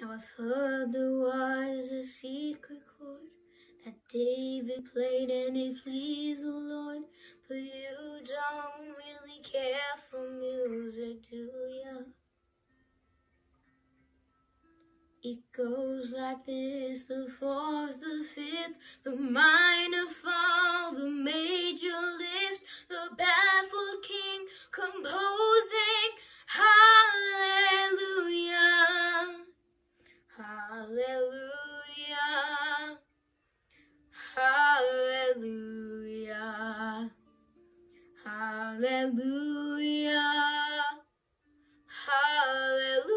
Now I've heard there was a secret chord that David played and it pleased the Lord. But you don't really care for music, do ya? It goes like this, the fourth, the fifth, the minor fall, the major lift, hallelujah, hallelujah.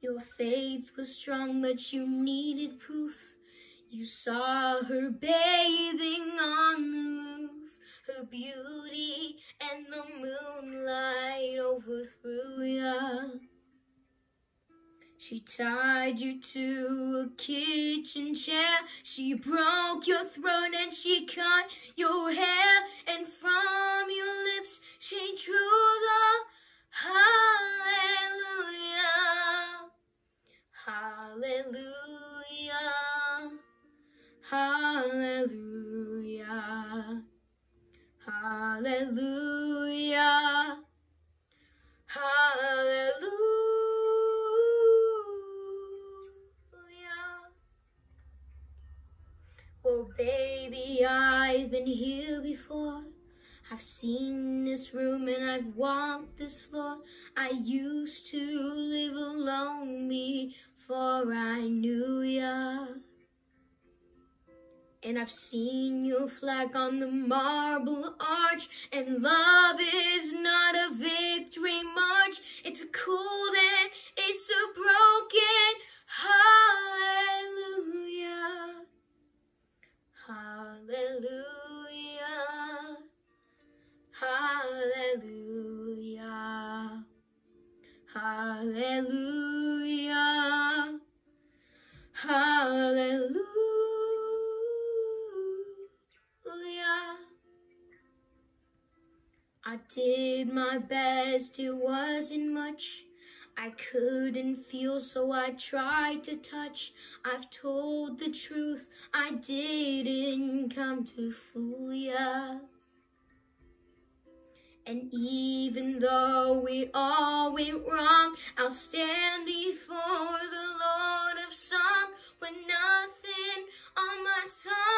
Your faith was strong, but you needed proof. You saw her bathing on the roof, her beauty She tied you to a kitchen chair. She broke your throat and she cut your hair. And from your lips she drew the hallelujah. Hallelujah. Hallelujah. Hallelujah. Oh, baby, I've been here before. I've seen this room and I've walked this floor. I used to live alone before I knew ya. And I've seen your flag on the marble arch. And love is I did my best, it wasn't much. I couldn't feel, so I tried to touch. I've told the truth, I didn't come to fool ya. And even though we all went wrong, I'll stand before the Lord of song with nothing on my tongue